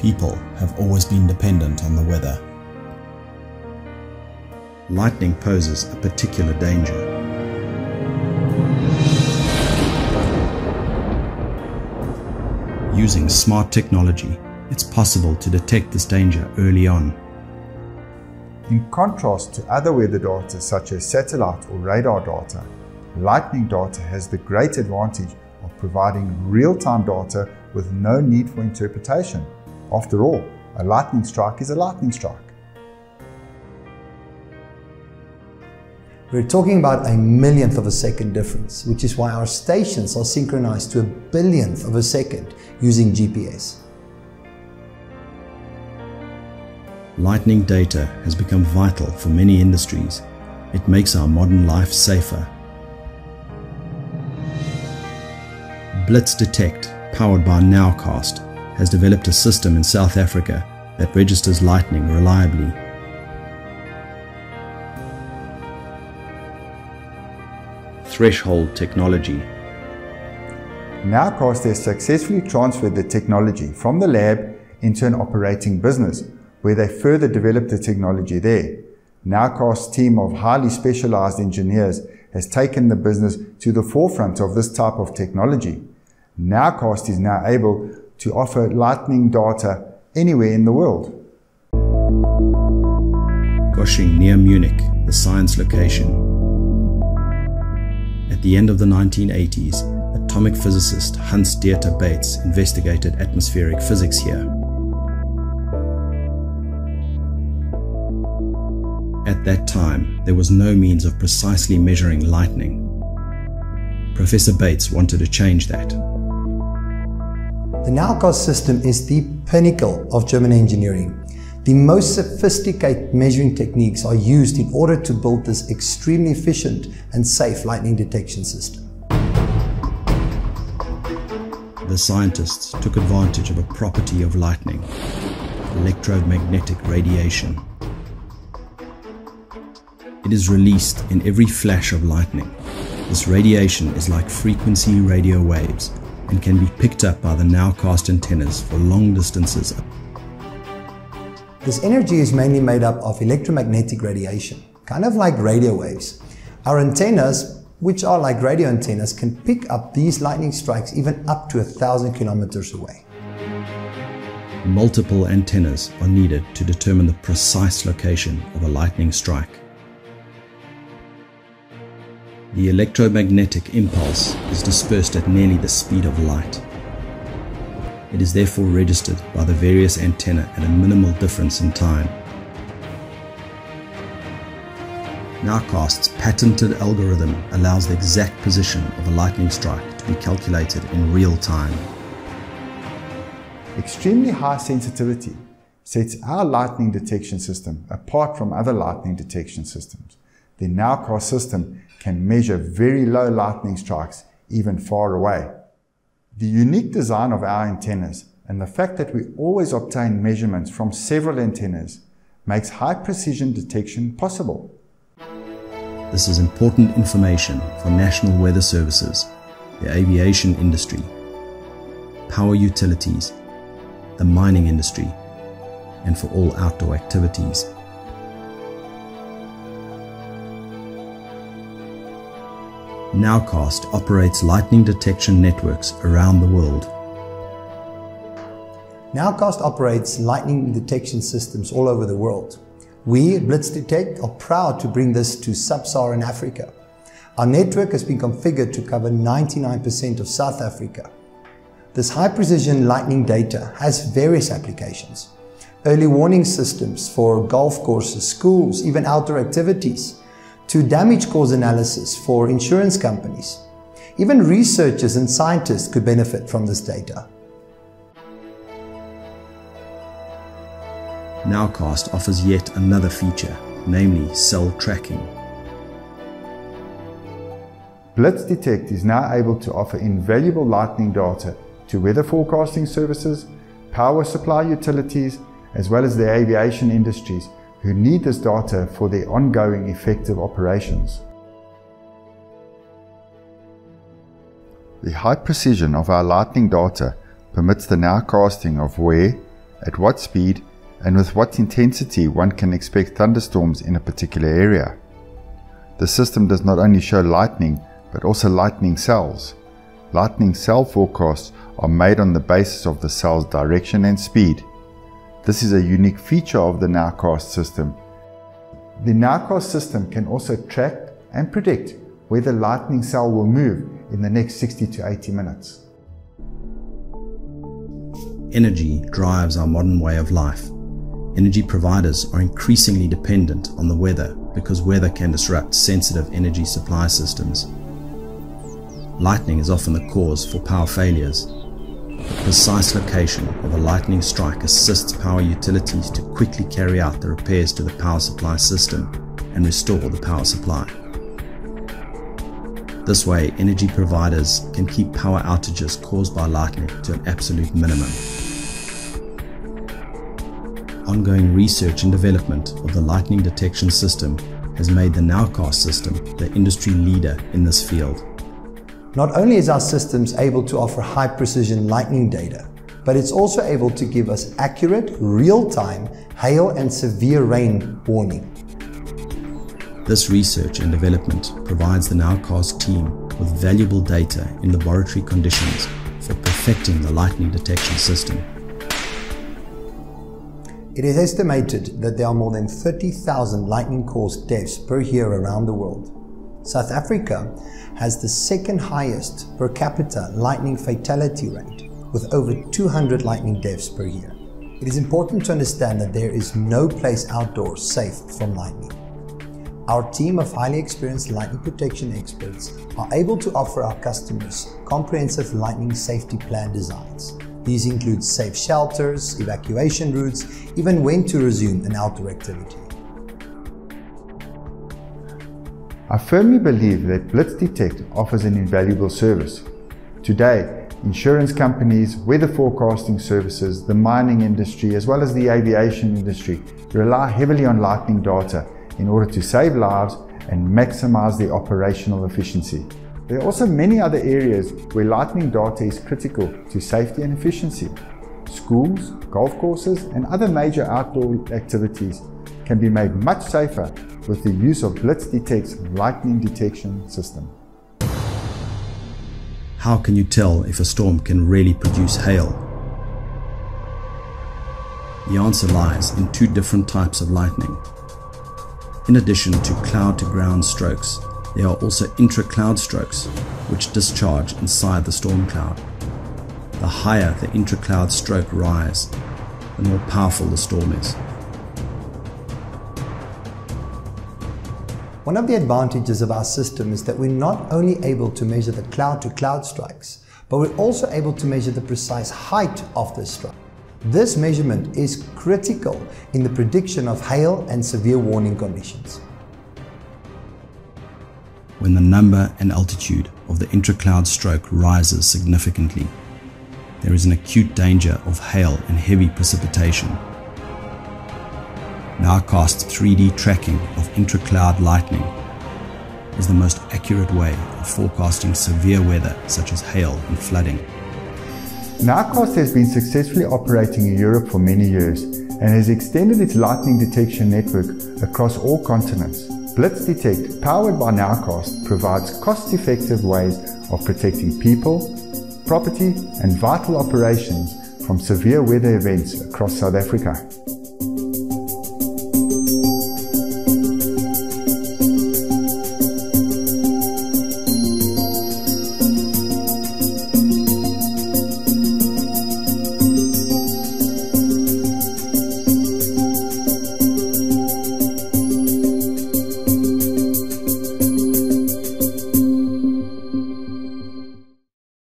People have always been dependent on the weather. Lightning poses a particular danger. Using smart technology, it's possible to detect this danger early on. In contrast to other weather data such as satellite or radar data, lightning data has the great advantage of providing real-time data with no need for interpretation. After all, a lightning strike is a lightning strike. We're talking about a millionth of a second difference, which is why our stations are synchronized to a billionth of a second using GPS. Lightning data has become vital for many industries. It makes our modern life safer. Blitz Detect, powered by Nowcast, has developed a system in South Africa that registers lightning reliably. Threshold Technology Nowcast has successfully transferred the technology from the lab into an operating business where they further developed the technology there. Nowcast's team of highly specialized engineers has taken the business to the forefront of this type of technology. Nowcast is now able to offer lightning data anywhere in the world. Garching near Munich, the science location. At the end of the 1980s, atomic physicist Hans Dieter Betz investigated atmospheric physics here. At that time, there was no means of precisely measuring lightning. Professor Betz wanted to change that. The Nowcast system is the pinnacle of German engineering. The most sophisticated measuring techniques are used in order to build this extremely efficient and safe lightning detection system. The scientists took advantage of a property of lightning, electromagnetic radiation. It is released in every flash of lightning. This radiation is like frequency radio waves and can be picked up by the nowcast antennas for long distances this energy is mainly made up of electromagnetic radiation, kind of like radio waves. Our antennas, which are like radio antennas, can pick up these lightning strikes even up to a thousand kilometers away. Multiple antennas are needed to determine the precise location of a lightning strike. The electromagnetic impulse is dispersed at nearly the speed of light. It is therefore registered by the various antenna at a minimal difference in time. Nowcast's patented algorithm allows the exact position of a lightning strike to be calculated in real time. Extremely high sensitivity sets our lightning detection system apart from other lightning detection systems. The Nowcast system can measure very low lightning strikes even far away. The unique design of our antennas and the fact that we always obtain measurements from several antennas makes high precision detection possible. This is important information for national weather services, the aviation industry, power utilities, the mining industry, and for all outdoor activities. Nowcast operates lightning detection networks around the world. Nowcast operates lightning detection systems all over the world. We at Blitz Detect are proud to bring this to sub-Saharan Africa. Our network has been configured to cover 99% of South Africa. This high-precision lightning data has various applications. Early warning systems for golf courses, schools, even outdoor activities to damage cause analysis for insurance companies. Even researchers and scientists could benefit from this data. Nowcast offers yet another feature, namely cell tracking. Blitz Detect is now able to offer invaluable lightning data to weather forecasting services, power supply utilities, as well as the aviation industries who need this data for their ongoing effective operations. The high precision of our lightning data permits the nowcasting of where, at what speed, and with what intensity one can expect thunderstorms in a particular area. The system does not only show lightning, but also lightning cells. Lightning cell forecasts are made on the basis of the cell's direction and speed. This is a unique feature of the Nowcast system. The Nowcast system can also track and predict where the lightning cell will move in the next 60 to 80 minutes. Energy drives our modern way of life. Energy providers are increasingly dependent on the weather because weather can disrupt sensitive energy supply systems. Lightning is often the cause for power failures. The precise location of a lightning strike assists power utilities to quickly carry out the repairs to the power supply system and restore the power supply. This way, energy providers can keep power outages caused by lightning to an absolute minimum. Ongoing research and development of the lightning detection system has made the Nowcast system the industry leader in this field. Not only is our systems able to offer high precision lightning data, but it's also able to give us accurate, real-time hail and severe rain warning. This research and development provides the Nowcast team with valuable data in laboratory conditions for perfecting the lightning detection system. It is estimated that there are more than 30,000 lightning-caused deaths per year around the world. South Africa has the second highest per capita lightning fatality rate, with over 200 lightning deaths per year. It is important to understand that there is no place outdoors safe from lightning. Our team of highly experienced lightning protection experts are able to offer our customers comprehensive lightning safety plan designs. These include safe shelters, evacuation routes, even when to resume an outdoor activity. I firmly believe that Blitz Detect offers an invaluable service. Today, insurance companies, weather forecasting services, the mining industry, as well as the aviation industry rely heavily on lightning data in order to save lives and maximize the operational efficiency. There are also many other areas where lightning data is critical to safety and efficiency. Schools, golf courses, and other major outdoor activities can be made much safer with the use of Blitz Detect's lightning detection system. How can you tell if a storm can really produce hail? The answer lies in two different types of lightning. In addition to cloud to ground strokes, there are also intra-cloud strokes, which discharge inside the storm cloud. The higher the intra-cloud stroke rise, the more powerful the storm is. One of the advantages of our system is that we're not only able to measure the cloud-to-cloud strikes, but we're also able to measure the precise height of the strike. This measurement is critical in the prediction of hail and severe warning conditions. When the number and altitude of the intra-cloud stroke rises significantly, there is an acute danger of hail and heavy precipitation Nowcast 3D tracking of intra-cloud lightning is the most accurate way of forecasting severe weather such as hail and flooding. Nowcast has been successfully operating in Europe for many years and has extended its lightning detection network across all continents. Blitz Detect, powered by Nowcast, provides cost-effective ways of protecting people, property and vital operations from severe weather events across South Africa.